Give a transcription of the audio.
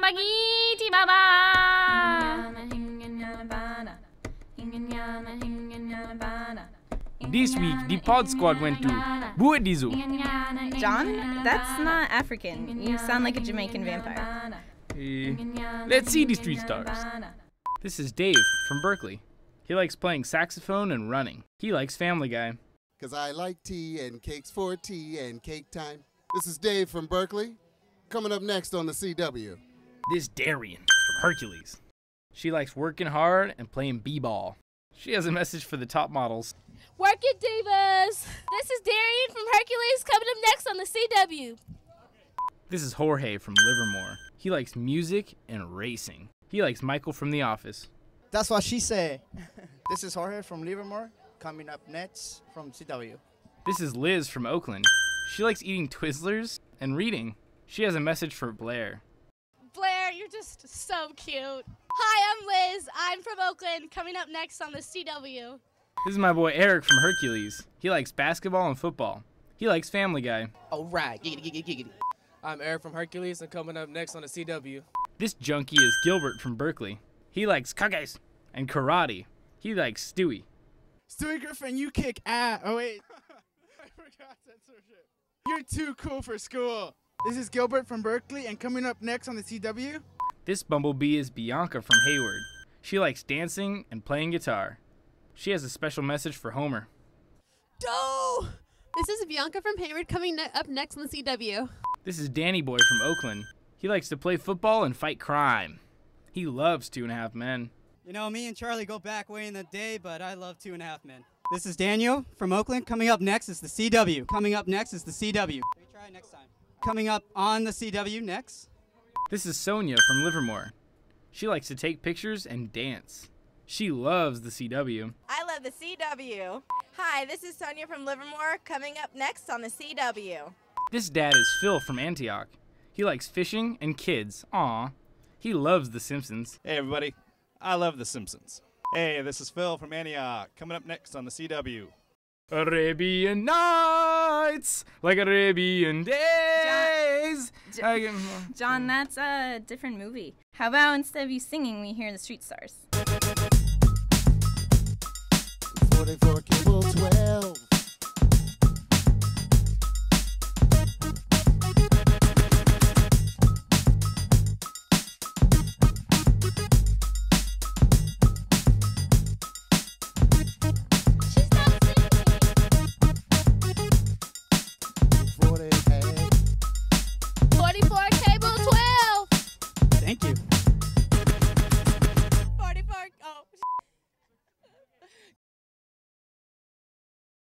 Bagiti Baba. This week, the Podsquad went to Boo at the Zoo. John, that's not African. You sound like a Jamaican vampire. Uh, let's see the Street Starz. This is Dave from Berkeley. He likes playing saxophone and running. He likes Family Guy. Cause I like tea and cakes for tea and cake time. This is Dave from Berkeley. Coming up next on the CW. This Darian from Hercules. She likes working hard and playing b-ball. She has a message for the top models. Work it, Divas! This is Darian from Hercules coming up next on the CW. This is Jorge from Livermore. He likes music and racing. He likes Michael from The Office. That's what she said. this is Jorge from Livermore, coming up next from CW. This is Liz from Oakland. She likes eating Twizzlers and reading. She has a message for Blair. Blair, you're just so cute. Hi, I'm Liz. I'm from Oakland, coming up next on the CW. This is my boy Eric from Hercules. He likes basketball and football. He likes Family Guy. All right, giggity, giggity, giggity. I'm Eric from Hercules, and coming up next on the CW. This junkie is Gilbert from Berkeley. He likes kages and karate. He likes Stewie. Stewie Griffin, you kick ass. Oh wait, I forgot censorship. You're too cool for school. This is Gilbert from Berkeley, and coming up next on the CW. This bumblebee is Bianca from Hayward. She likes dancing and playing guitar. She has a special message for Homer. No! This is Bianca from Hayward coming ne- up next on the CW. This is Danny Boy from Oakland. He likes to play football and fight crime. He loves Two and a Half Men. You know, me and Charlie go back way in the day, but I love Two and a Half Men. This is Daniel from Oakland. Coming up next is the CW. Coming up next is the CW. Retry next time. Coming up on the CW next. This is Sonia from Livermore. She likes to take pictures and dance. She loves the CW. I love the CW. Hi, this is Sonia from Livermore. Coming up next on the CW. This dad is Phil from Antioch. He likes fishing and kids. Aw. He loves The Simpsons. Hey, everybody. I love The Simpsons. Hey, this is Phil from Antioch. Coming up next on the CW. Arabian Nights, like Arabian Days. I John, that's a different movie. How about instead of you singing, we hear the Street Starz? 44 cable 12.